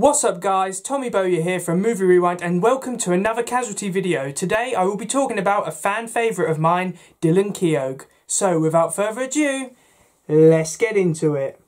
What's up guys, Tommy Bowyer here from Movie Rewind and welcome to another Casualty video. Today I will be talking about a fan favourite of mine, Dylan Keogh. So without further ado, let's get into it.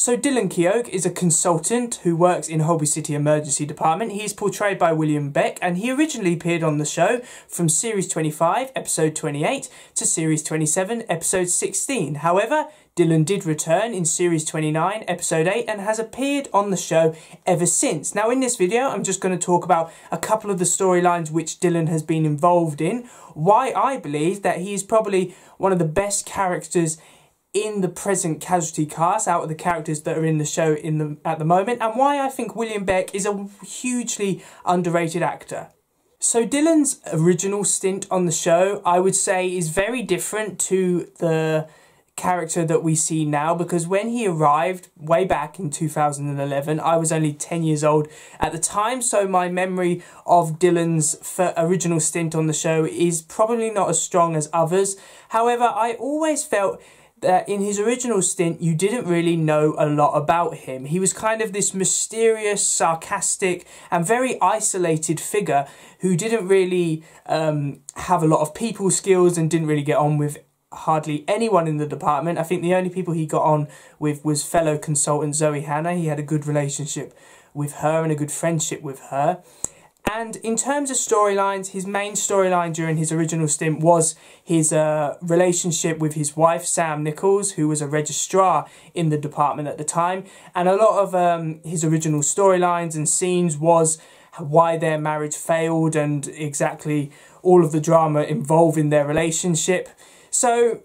So Dylan Keogh is a consultant who works in Holby City Emergency Department. He is portrayed by William Beck and he originally appeared on the show from Series 25, Episode 28 to Series 27, Episode 16. However, Dylan did return in Series 29, Episode 8 and has appeared on the show ever since. Now in this video I'm just going to talk about a couple of the storylines which Dylan has been involved in, why I believe that he is probably one of the best characters in the present casualty cast out of the characters that are in the show in the at the moment and why I think William Beck is a hugely underrated actor. So Dylan's original stint on the show I would say is very different to the character that we see now because when he arrived way back in 2011 I was only 10 years old at the time so my memory of Dylan's original stint on the show is probably not as strong as others however I always felt that in his original stint, you didn't really know a lot about him. He was kind of this mysterious, sarcastic, and very isolated figure who didn't really um, have a lot of people skills and didn't really get on with hardly anyone in the department. I think the only people he got on with was fellow consultant Zoe Hanna. He had a good relationship with her and a good friendship with her. And in terms of storylines, his main storyline during his original stint was his uh, relationship with his wife, Sam Nicholls, who was a registrar in the department at the time. And a lot of um, his original storylines and scenes was why their marriage failed and exactly all of the drama involving their relationship. So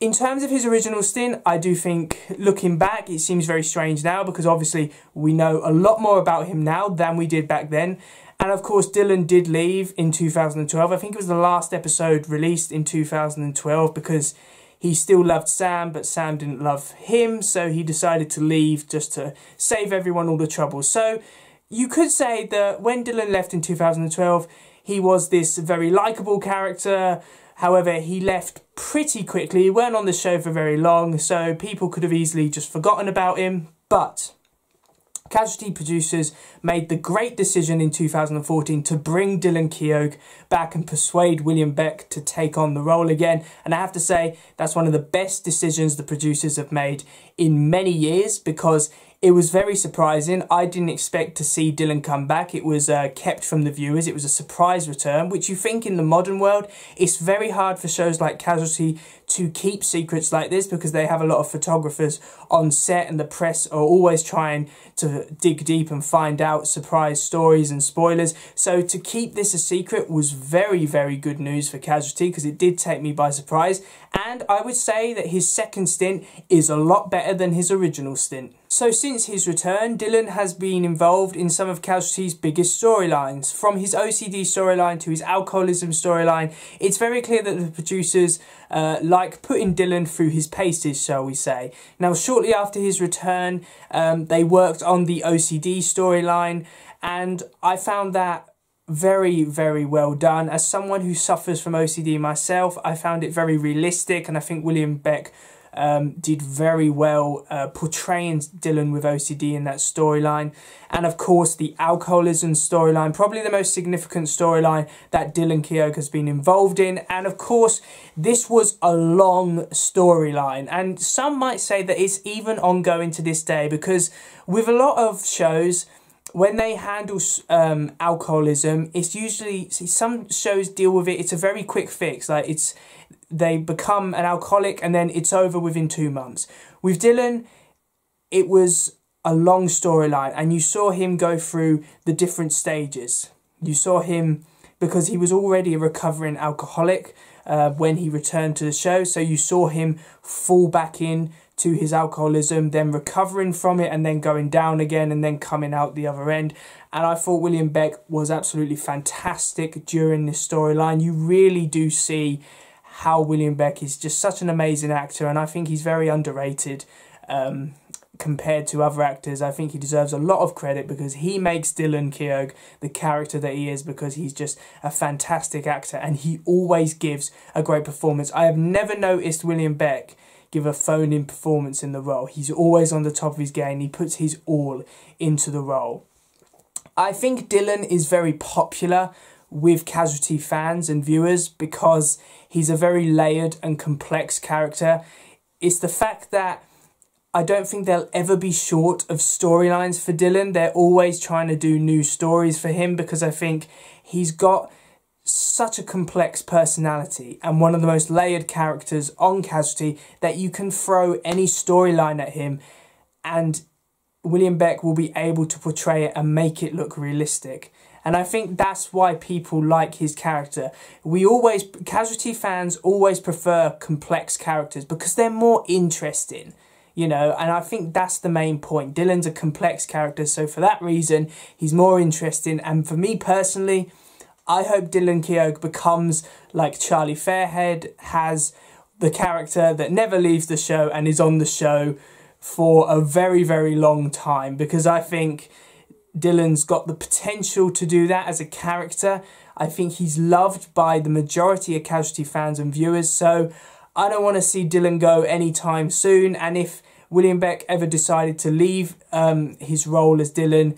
in terms of his original stint, I do think looking back, it seems very strange now because obviously we know a lot more about him now than we did back then. And of course, Dylan did leave in 2012. I think it was the last episode released in 2012 because he still loved Sam, but Sam didn't love him. So he decided to leave just to save everyone all the trouble. So you could say that when Dylan left in 2012, he was this very likable character. However, he left pretty quickly. He weren't on the show for very long, so people could have easily just forgotten about him. But Casualty producers made the great decision in 2014 to bring Dylan Keogh back and persuade William Beck to take on the role again. And I have to say, that's one of the best decisions the producers have made in many years because it was very surprising. I didn't expect to see Dylan come back. It was uh, kept from the viewers. It was a surprise return, which you think in the modern world, it's very hard for shows like Casualty to keep secrets like this because they have a lot of photographers on set and the press are always trying to dig deep and find out surprise stories and spoilers. So to keep this a secret was very, very good news for Casualty because it did take me by surprise. And I would say that his second stint is a lot better than his original stint. So since his return, Dylan has been involved in some of Casualty's biggest storylines. From his OCD storyline to his alcoholism storyline, it's very clear that the producers uh, like putting Dylan through his paces, shall we say. Now, shortly after his return, um, they worked on the OCD storyline, and I found that very, very well done. As someone who suffers from OCD myself, I found it very realistic, and I think William Beck um, did very well uh, portraying Dylan with OCD in that storyline. And of course, the alcoholism storyline, probably the most significant storyline that Dylan Keogh has been involved in. And of course, this was a long storyline. And some might say that it's even ongoing to this day because with a lot of shows, when they handle um, alcoholism, it's usually see, some shows deal with it. It's a very quick fix. Like it's they become an alcoholic and then it's over within two months. With Dylan, it was a long storyline and you saw him go through the different stages. You saw him because he was already a recovering alcoholic uh, when he returned to the show, so you saw him fall back in to his alcoholism, then recovering from it and then going down again and then coming out the other end. And I thought William Beck was absolutely fantastic during this storyline. You really do see how William Beck is just such an amazing actor, and I think he's very underrated. Um, compared to other actors. I think he deserves a lot of credit because he makes Dylan Keogh the character that he is because he's just a fantastic actor and he always gives a great performance. I have never noticed William Beck give a phone in performance in the role. He's always on the top of his game. He puts his all into the role. I think Dylan is very popular with casualty fans and viewers because he's a very layered and complex character. It's the fact that I don't think they'll ever be short of storylines for Dylan. They're always trying to do new stories for him because I think he's got such a complex personality and one of the most layered characters on Casualty that you can throw any storyline at him and William Beck will be able to portray it and make it look realistic. And I think that's why people like his character. We always, Casualty fans always prefer complex characters because they're more interesting you know, and I think that's the main point. Dylan's a complex character, so for that reason, he's more interesting. And for me personally, I hope Dylan Keogh becomes like Charlie Fairhead, has the character that never leaves the show and is on the show for a very, very long time because I think Dylan's got the potential to do that as a character. I think he's loved by the majority of Casualty fans and viewers, so I don't want to see Dylan go anytime soon. And if William Beck ever decided to leave um, his role as Dylan,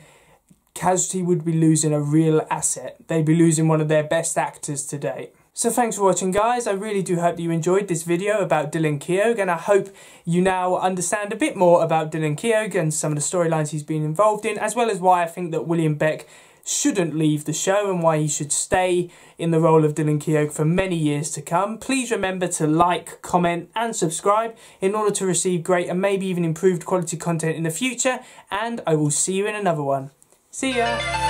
Casualty would be losing a real asset. They'd be losing one of their best actors to date. So thanks for watching guys, I really do hope that you enjoyed this video about Dylan Keogh and I hope you now understand a bit more about Dylan Keogh and some of the storylines he's been involved in as well as why I think that William Beck shouldn't leave the show and why he should stay in the role of Dylan Keogh for many years to come. Please remember to like, comment and subscribe in order to receive great and maybe even improved quality content in the future and I will see you in another one. See ya!